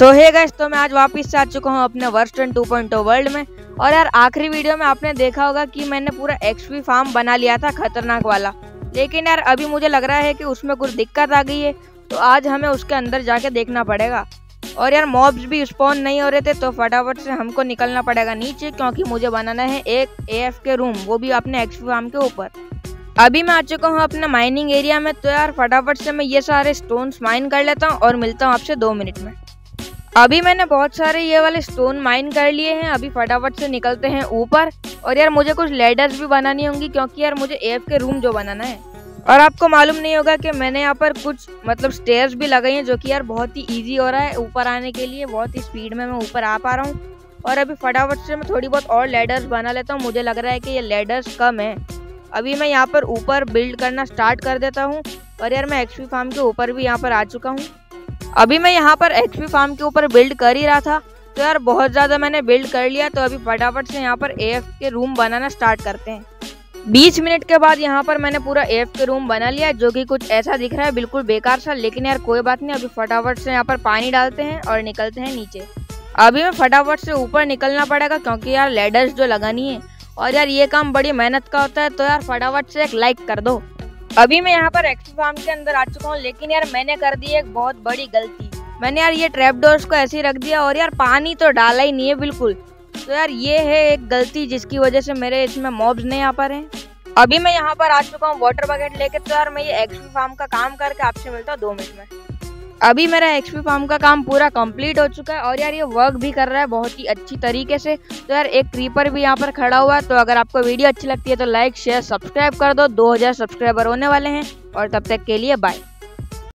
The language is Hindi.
सो है गैस तो मैं आज वापस आ चुका हूँ अपने वर्स्टन 2.0 वर्ल्ड में। और यार, आखिरी वीडियो में आपने देखा होगा कि मैंने पूरा एक्सपी फार्म बना लिया था, खतरनाक वाला। लेकिन यार, अभी मुझे लग रहा है कि उसमें कुछ दिक्कत आ गई है तो आज हमें उसके अंदर जाके देखना पड़ेगा। और यार मॉब्स भी स्पॉन नहीं हो रहे थे तो फटाफट से हमको निकलना पड़ेगा नीचे, क्योंकि मुझे बनाना है एक एएफ के रूम वो भी अपने एक्सपी फार्म के ऊपर। अभी मैं आ चुका हूँ अपने माइनिंग एरिया में तो यार, फटाफट से मैं ये सारे स्टोन्स माइन कर लेता हूँ, और मिलता हूँ आपसे दो मिनट में। अभी मैंने बहुत सारे ये वाले स्टोन माइन कर लिए हैं, अभी फटाफट से निकलते हैं ऊपर। और यार मुझे कुछ लेडर्स भी बनानी होंगी, क्योंकि यार मुझे एफ़ के रूम जो बनाना है। और आपको मालूम नहीं होगा कि मैंने यहाँ पर कुछ मतलब स्टेयर्स भी लगाई हैं, जो कि यार बहुत ही इजी हो रहा है ऊपर आने के लिए। बहुत ही स्पीड में मैं ऊपर आ पा रहा हूँ। और अभी फटाफट से मैं थोड़ी बहुत और लेडर्स बना लेता हूँ। मुझे लग रहा है कि ये लेडर्स कम है। अभी मैं यहाँ पर ऊपर बिल्ड करना स्टार्ट कर देता हूँ। और यार मैं एक्सपी फार्म के ऊपर भी यहाँ पर आ चुका हूँ। अभी मैं यहाँ पर एक्सपी फार्म के ऊपर बिल्ड कर ही रहा था। तो यार, बहुत ज़्यादा मैंने बिल्ड कर लिया तो अभी फटाफट से यहाँ पर ए के रूम बनाना स्टार्ट करते हैं। बीस मिनट के बाद यहाँ पर मैंने पूरा एफ़ के रूम बना लिया, जो कि कुछ ऐसा दिख रहा है, बिल्कुल बेकार सा, लेकिन यार कोई बात नहीं, अभी फटाफट से यहाँ पर पानी डालते हैं और निकलते हैं नीचे। अभी मैं फटाफट से ऊपर निकलना पड़ेगा, क्योंकि यार लेडर्स जो लगानी है, और यार ये काम बड़ी मेहनत का होता है तो यार फटाफट से एक लाइक कर दो। अभी मैं यहाँ पर एक्सी फार्म के अंदर आ चुका हूँ, लेकिन यार मैंने कर दी एक बहुत बड़ी गलती। मैंने यार ये ट्रैप डोर्स को ऐसे ही रख दिया और यार पानी तो डाला ही नहीं है बिल्कुल। तो यार ये है एक गलती जिसकी वजह से मेरे इसमें मॉब्स नहीं आ पा रहे अभी मैं यहाँ पर आ चुका हूँ वाटर बकेट लेके तो यार मैं ये एक्सी फार्म का काम करके आपसे मिलता हूँ दो मिनट में। अभी मेरा एक्सपी फार्म का काम पूरा कंप्लीट हो चुका है और यार ये वर्क भी कर रहा है बहुत ही अच्छी तरीके से। तो यार एक क्रीपर भी यहाँ पर खड़ा हुआ है तो अगर आपको वीडियो अच्छी लगती है तो लाइक शेयर सब्सक्राइब कर दो। 2000 सब्सक्राइबर होने वाले हैं और तब तक के लिए बाय